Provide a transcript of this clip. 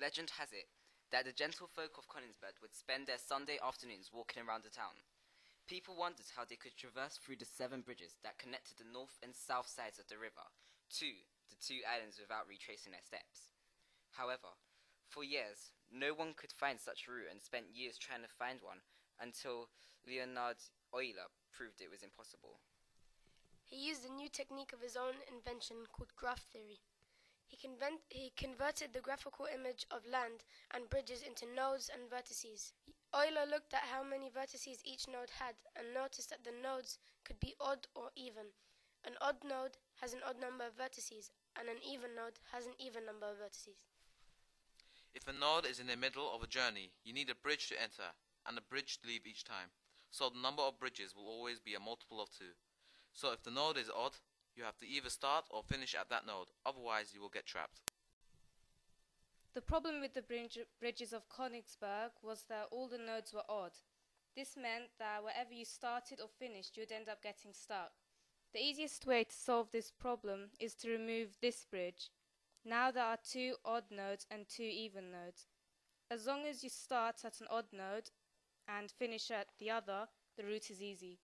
Legend has it that the gentlefolk of Königsberg would spend their Sunday afternoons walking around the town. People wondered how they could traverse through the seven bridges that connected the north and south sides of the river to the two islands without retracing their steps. However, for years, no one could find such a route and spent years trying to find one until Leonhard Euler proved it was impossible. He used a new technique of his own invention called graph theory. He, convent, he converted the graphical image of land and bridges into nodes and vertices. Euler looked at how many vertices each node had and noticed that the nodes could be odd or even. An odd node has an odd number of vertices, and an even node has an even number of vertices. If a node is in the middle of a journey, you need a bridge to enter and a bridge to leave each time. So the number of bridges will always be a multiple of 2. So if the node is odd, you have to either start or finish at that node, otherwise you will get trapped. The problem with the bridge, bridges of Königsberg was that all the nodes were odd. This meant that wherever you started or finished, you'd end up getting stuck. The easiest way to solve this problem is to remove this bridge. Now there are two odd nodes and two even nodes. As long as you start at an odd node and finish at the other, the route is easy.